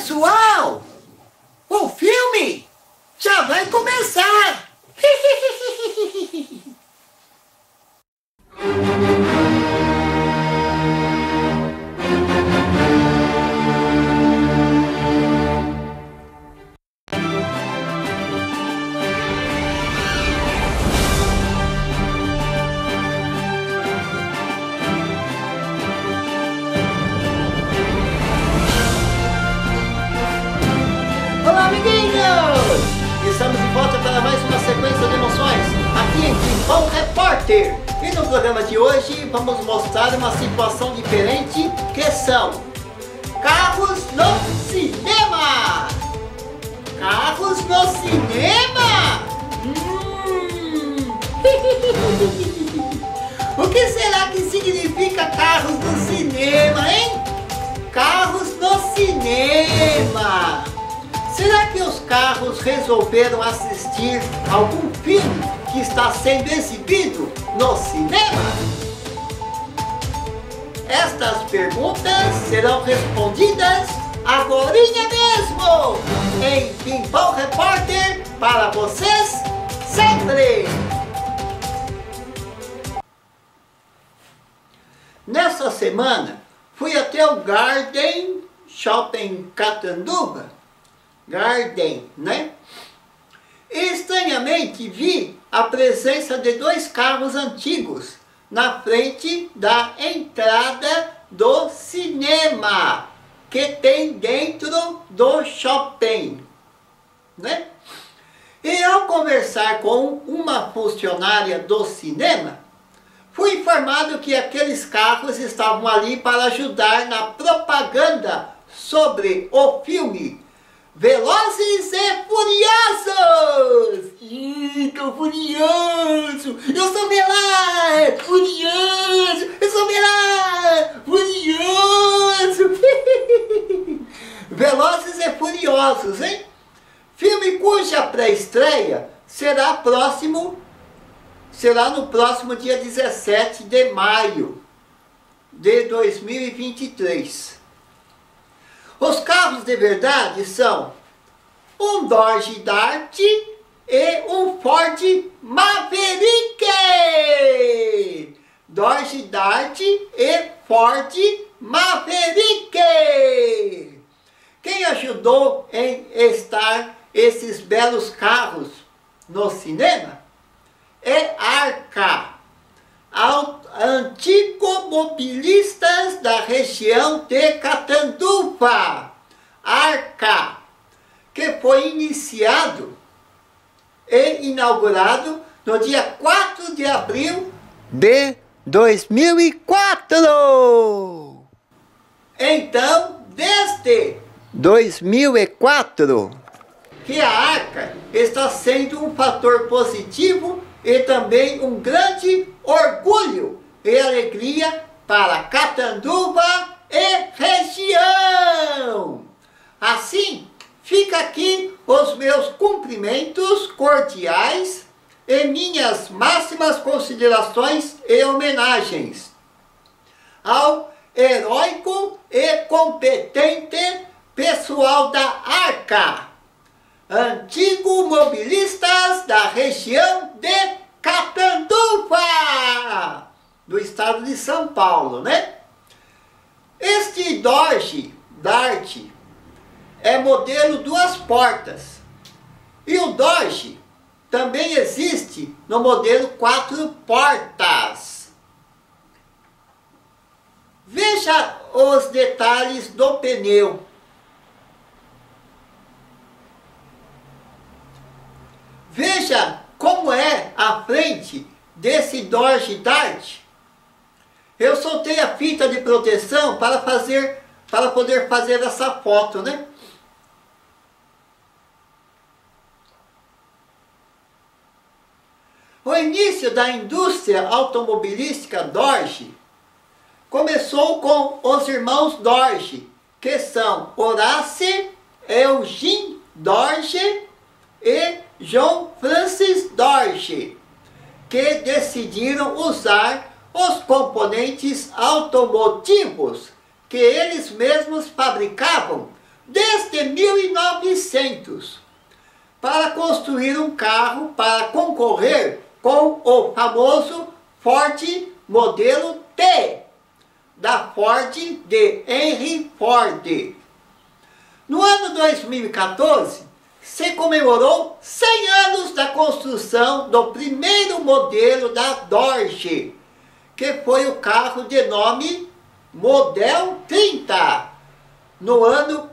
Pessoal, o filme já vai começar! Repórter. E no programa de hoje vamos mostrar uma situação diferente que são carros no cinema! Carros no cinema! Hum. o que será que significa carros no cinema, hein? Carros no cinema! Será que os carros resolveram assistir algum filme que está sendo exibido no cinema? Estas perguntas serão respondidas agora mesmo em Pimpão Repórter para vocês sempre! Nessa semana fui até o Garden Shopping Catanduva Garden, né? E estranhamente vi a presença de dois carros antigos na frente da entrada do cinema que tem dentro do shopping, né? E ao conversar com uma funcionária do cinema, fui informado que aqueles carros estavam ali para ajudar na propaganda sobre o filme Velozes e Furiosos! Ih, tô furioso! Eu sou Velar! Furioso! Eu sou Velar! Furioso! Velozes e Furiosos, hein? Filme cuja pré-estreia será próximo será no próximo dia 17 de maio de 2023. Os carros de verdade são um Dodge Dart e um Ford Maverick. Dodge Dart e Ford Maverick. Quem ajudou em estar esses belos carros no cinema é Arca antigomobilistas da região de Catanduva, Arca, que foi iniciado e inaugurado no dia 4 de abril de 2004. Então, desde 2004, que a Arca está sendo um fator positivo e também um grande orgulho e alegria para Catanduva e região. Assim, fica aqui os meus cumprimentos cordiais e minhas máximas considerações e homenagens ao heróico e competente pessoal da Arca antigo mobilistas da região de Catanduva, do estado de São Paulo, né? Este Dodge Dart é modelo duas portas. E o Dodge também existe no modelo quatro portas. Veja os detalhes do pneu. Veja como é a frente desse Dodge Dart. Eu soltei a fita de proteção para fazer, para poder fazer essa foto, né? O início da indústria automobilística Dodge começou com os irmãos Dodge, que são Horace Eugene Dodge e John Francis Dodge, que decidiram usar os componentes automotivos que eles mesmos fabricavam desde 1900 para construir um carro para concorrer com o famoso Ford modelo T da Ford de Henry Ford. No ano 2014, se comemorou 100 anos da construção do primeiro modelo da Dodge, que foi o carro de nome Model 30, no ano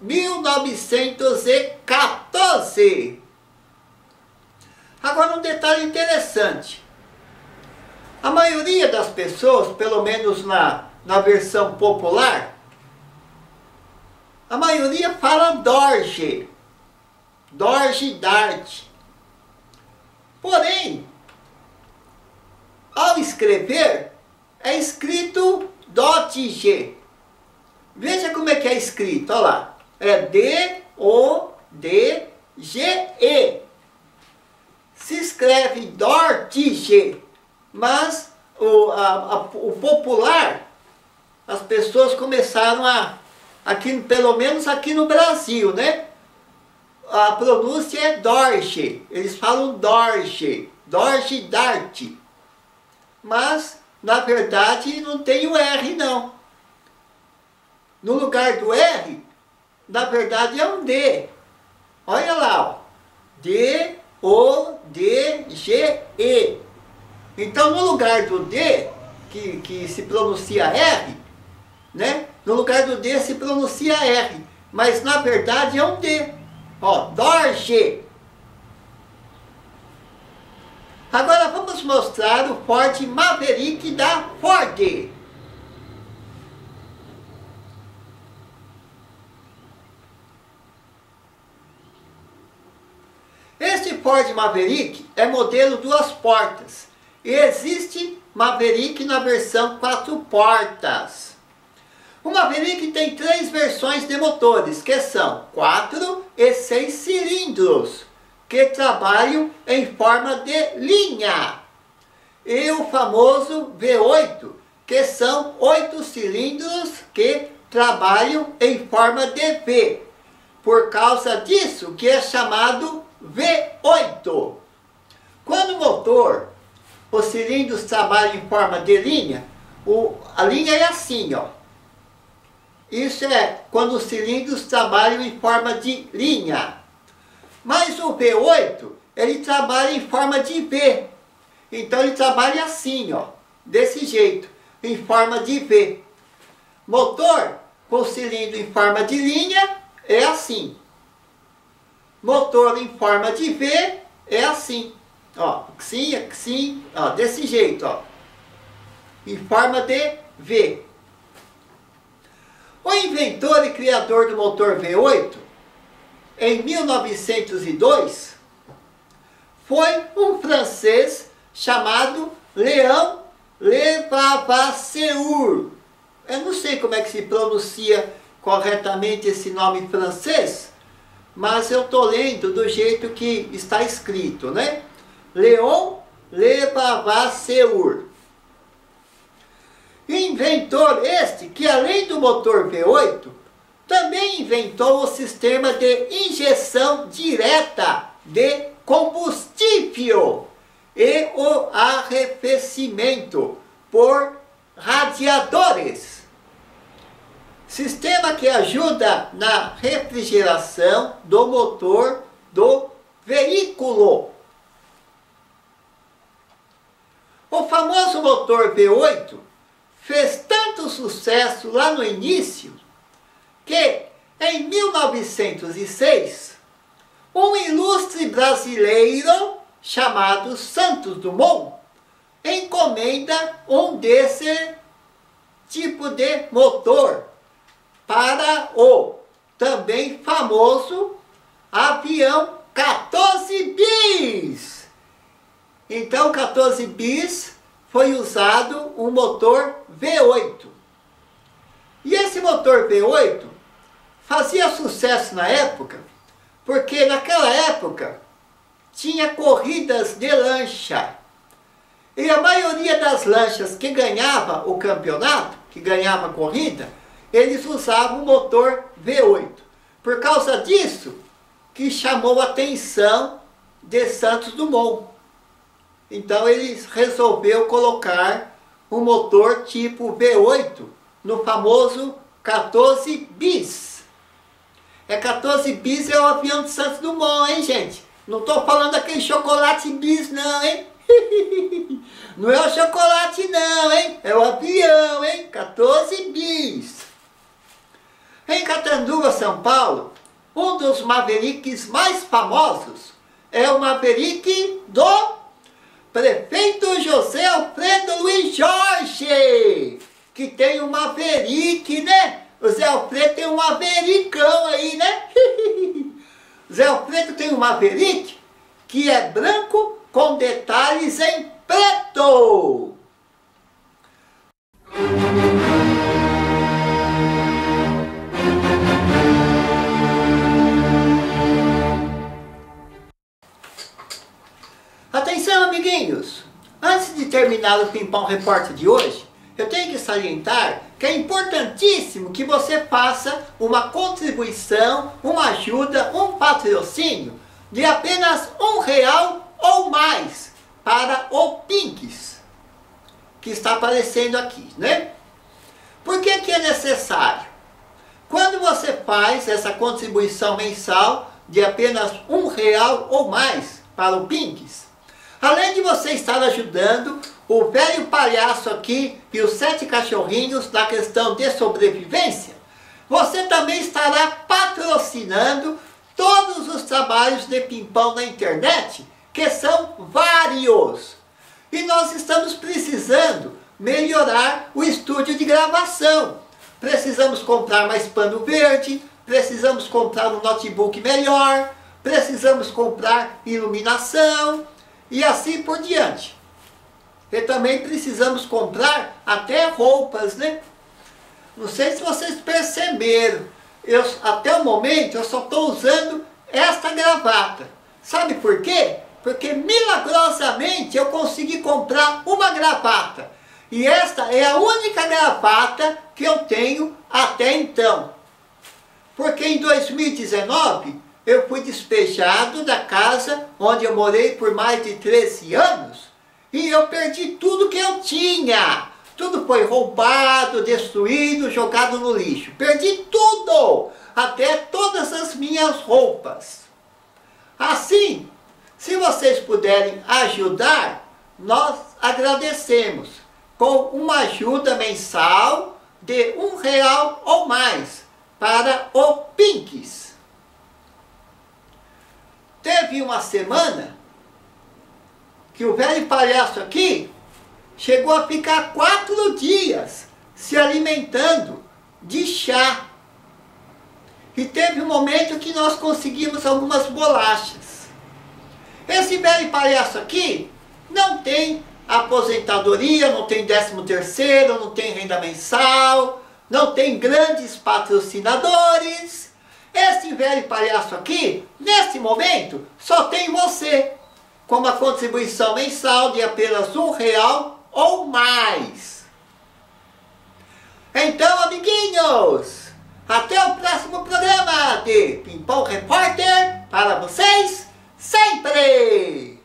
1914. Agora um detalhe interessante. A maioria das pessoas, pelo menos na, na versão popular, a maioria fala Dorje. Dorje Dart. Porém, ao escrever, é escrito Dotg. Veja como é que é escrito, olha lá. É D-O-D-G-E. Se escreve Dortige, mas o, a, a, o popular, as pessoas começaram a aqui, pelo menos aqui no Brasil, né? A pronúncia é Dorche, eles falam Dorche, Dorche Dart. Mas, na verdade, não tem o R não. No lugar do R, na verdade é um D. Olha lá, ó. D, O, D, G, E. Então, no lugar do D, que, que se pronuncia R, né? No lugar do D se pronuncia R, mas na verdade é um D. Ó, Dorje. Agora vamos mostrar o Ford Maverick da Ford. Este Ford Maverick é modelo duas portas. E existe Maverick na versão quatro portas. O Maverick tem três versões de motores, que são 4 e 6 cilindros, que trabalham em forma de linha. E o famoso V8, que são 8 cilindros que trabalham em forma de V. Por causa disso que é chamado V8. Quando o motor, os cilindros trabalham em forma de linha, o, a linha é assim, ó. Isso é quando os cilindros trabalham em forma de linha. Mas o V8, ele trabalha em forma de V. Então ele trabalha assim, ó, desse jeito, em forma de V. Motor com cilindro em forma de linha é assim. Motor em forma de V é assim. Ó, sim, sim, ó, desse jeito, ó. Em forma de V. O inventor e criador do motor V8, em 1902, foi um francês chamado Léon Levavasseur. Eu não sei como é que se pronuncia corretamente esse nome francês, mas eu estou lendo do jeito que está escrito, né? Léon Levavasseur. Inventor este que, além do motor V8, também inventou o sistema de injeção direta de combustível e o arrefecimento por radiadores. Sistema que ajuda na refrigeração do motor do veículo. O famoso motor V8 fez tanto sucesso lá no início que em 1906 um ilustre brasileiro chamado Santos Dumont encomenda um desse tipo de motor para o também famoso avião 14 bis. Então 14 bis foi usado um motor V8. E esse motor V8 fazia sucesso na época, porque naquela época tinha corridas de lancha. E a maioria das lanchas que ganhava o campeonato, que ganhava a corrida, eles usavam o motor V8. Por causa disso, que chamou a atenção de Santos Dumont. Então ele resolveu colocar um motor tipo V8 no famoso 14 bis. É 14 bis é o avião de Santos Dumont, hein gente? Não estou falando daquele chocolate bis não, hein? Não é o chocolate não, hein? É o avião, hein? 14 bis. Em Catanduva, São Paulo, um dos Mavericks mais famosos é o Maverick do prefeito José Alfredo Luiz Jorge, que tem um Maverick, né? O Zé Alfredo tem um Mavericão aí, né? o Zé Alfredo tem um Maverick que é branco com detalhes em preto. Terminar o Pimpão Repórter de hoje, eu tenho que salientar que é importantíssimo que você faça uma contribuição, uma ajuda, um patrocínio de apenas um real ou mais para o Pinks, que está aparecendo aqui, né? Por que, que é necessário? Quando você faz essa contribuição mensal de apenas um real ou mais para o Pinks, além de você estar ajudando o velho palhaço aqui e os sete cachorrinhos na questão de sobrevivência, você também estará patrocinando todos os trabalhos de pimpão na internet, que são vários. E nós estamos precisando melhorar o estúdio de gravação. Precisamos comprar mais pano verde, precisamos comprar um notebook melhor, precisamos comprar iluminação e assim por diante. E também precisamos comprar até roupas, né? Não sei se vocês perceberam, eu, até o momento eu só estou usando esta gravata. Sabe por quê? Porque milagrosamente eu consegui comprar uma gravata. E esta é a única gravata que eu tenho até então. Porque em 2019 eu fui despejado da casa onde eu morei por mais de 13 anos e eu perdi tudo que eu tinha. Tudo foi roubado, destruído, jogado no lixo. Perdi tudo, até todas as minhas roupas. Assim, se vocês puderem ajudar, nós agradecemos com uma ajuda mensal de um real ou mais para o Pinks. Teve uma semana que o velho palhaço aqui chegou a ficar quatro dias se alimentando de chá. E teve um momento que nós conseguimos algumas bolachas. Esse velho palhaço aqui não tem aposentadoria, não tem décimo terceiro, não tem renda mensal, não tem grandes patrocinadores. Esse velho palhaço aqui, nesse momento, só tem você, com uma contribuição mensal de apenas um real ou mais. Então, amiguinhos, até o próximo programa de Pimpão Repórter para vocês sempre!